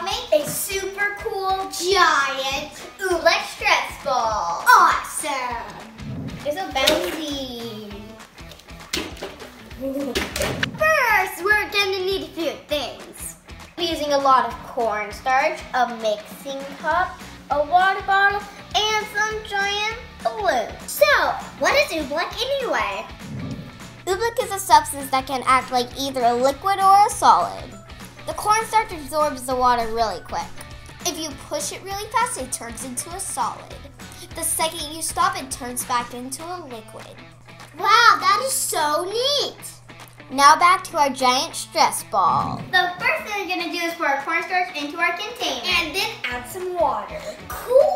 I'll make a super cool giant Oobleck stress ball. Awesome. It's a bouncy. First, we're gonna need a few things. We're using a lot of cornstarch, a mixing cup, a water bottle, and some giant balloons. So, what is Oobleck anyway? Oobleck is a substance that can act like either a liquid or a solid. The cornstarch absorbs the water really quick. If you push it really fast, it turns into a solid. The second you stop, it turns back into a liquid. Wow, that is so neat! Now back to our giant stress ball. The first thing we're gonna do is pour our cornstarch into our container. And then add some water. Cool!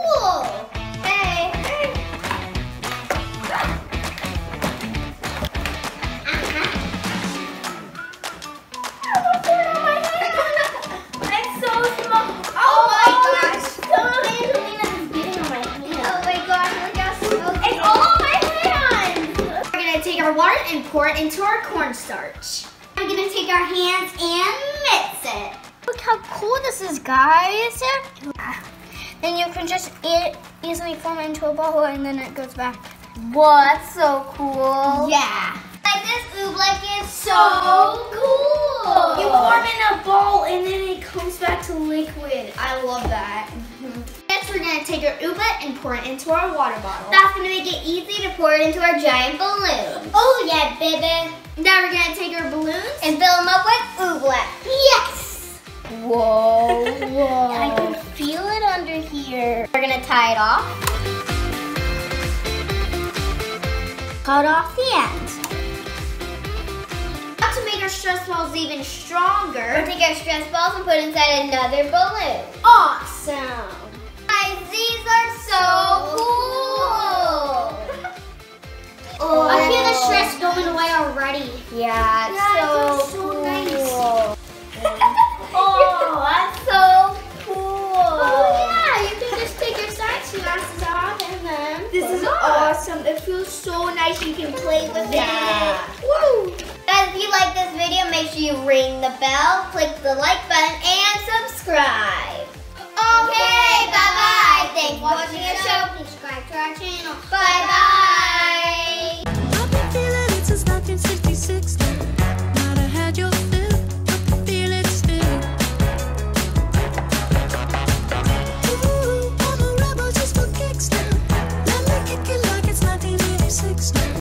And pour it into our cornstarch. We're gonna take our hands and mix it. Look how cool this is, guys. Then you can just e- easily form it into a ball and then it goes back. What? So cool. Yeah. Like this oobleck is so, So cool. You form in a ball and then it comes back to liquid. I love that. We're gonna take our oobleck and pour it into our water bottle. That's gonna make it easy to pour it into our giant balloon. Oh yeah, baby. Now we're gonna take our balloons And fill them up with oobleck. yes. Whoa, whoa. I can feel it under here. We're gonna tie it off. Cut off the ends. Now to make our stress balls even stronger. We'll take our stress balls and put inside another balloon. Awesome. Already. Yeah, it's Yeah, so, feels so cool. nice. oh, that's so cool. Oh yeah, you can just take your side glasses off and then This is awesome. It feels so nice. You can play with Yeah. it. Woo! Guys, if you like this video, make sure you ring the bell, click the like button, and subscribe. Okay, bye-bye. Thanks for watching our show. Subscribe to our channel. Bye-bye.